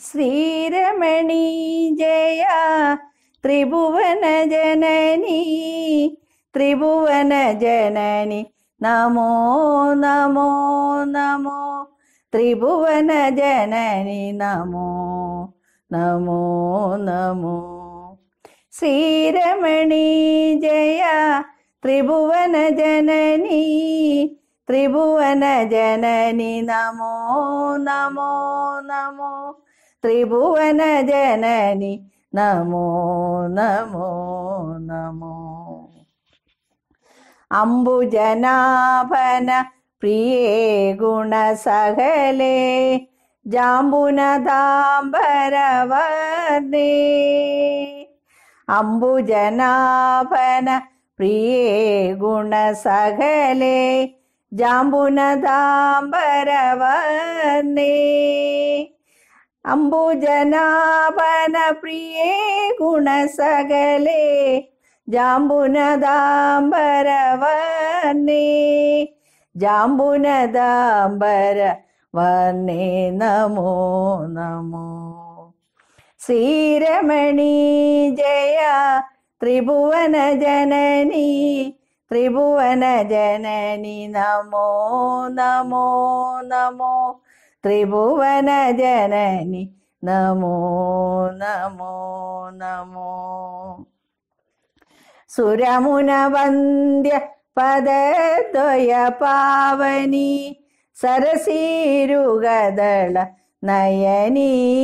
ശ്രീരമണി ജയ ത്രിഭുവന ജനനി ത്രിഭുവന ജനനി. നമോ നമോ നമോ. ത്രിഭുവന ജനനി നമോ നമോ നമോ. ശ്രീരമണി ജയ ത്രിഭുവന ജനനി ത്രിഭുവന ജനനി. നമോ നമോ നമോ. ത്രിഭുവന ജനനി നമോ നമോ നമോ. അംബുജനാഭന പ്രിയേ ഗുണസഹലേ. ജാമ്പുനതാംബരവർണേ അംബുജനാഭന പ്രിയേ ഗുണസഹലേ. ജാമ്പുനതാംബരവർണേ അംബുജനാഭന പ്രിയേ ഗുണസകലേ ജാമ്പുനദാംബരവർണേ ജാമ്പുനദാംബര വന്നേ നമോ നമോ. ശ്രീരമണി ജയ ത്രിഭുവന ജനനി ത്രിഭുവന ജനനി നമോ നമോ നമോ. ത്രിഭുവന ജനനി. നമോ നമോ നമോ. സുരമുന വന്ദ്യ പദദ്വയ പാവനി. സരസീരുഗദള നയനീ.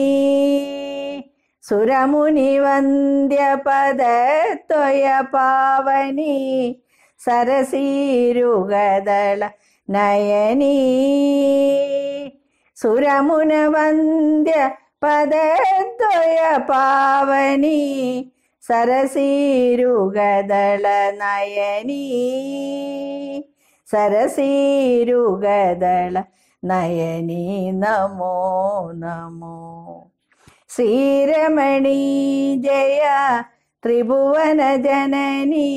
സുരമുനി വന്ദ്യ പദദ്വയ പാവനി. സരസീരുഗദള നയനീ. സുരമുന വന്ദ്യ പദദ്വയ പാവനി സരസീരുഗദള നയനീ സരസീരുഗദള നയനീ നമോ നമോ. ശ്രീരമണി ജയ ത്രിഭുവന ജനനി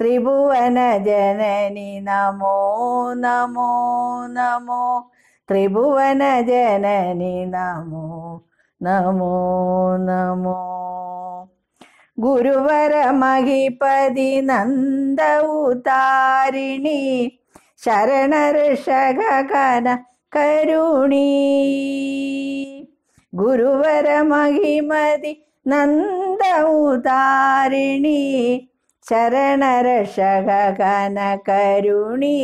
ത്രിഭുവന ജനനി നമോ നമോ നമോ. ത്രിഭുവന ജനനി നമോ നമോ നമോ. ഗുരുവര മഹിപതി നന്ദൗതാരിണി ശരണർഷകന കരുണി. ഗുരുവര മഹിമതി നന്ദൗതാരിണി ശരണരക്ഷകന കരുണി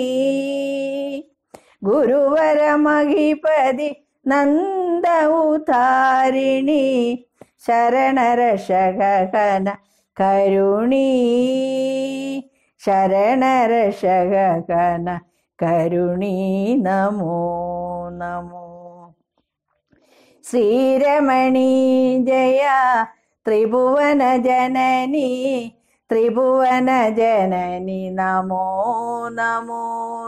ഗുരുവര മഹിപതി നന്ദൗതാരിണി. ശരണരഷകന കരുണി ശരണരഷകന കരുണി നമോ നമോ. ശ്രീരമണി ജയ ത്രിഭുവന ജനനി ത്രിഭുവന ജനനി നമോ നമോ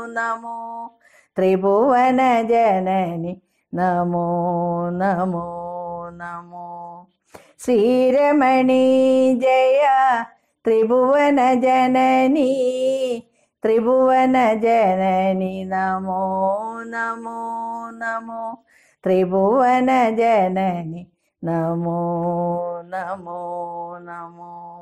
നമോ. ത്രിഭുവന ജനനി നമോ നമോ നമോ. ശ്രീരമണി ജയ ത്രിഭുവന ജനനി. ത്രിഭുവന ജനനി നമോ നമോ നമോ. ത്രിഭുവന ജനനി നമോ നമോ നമോ.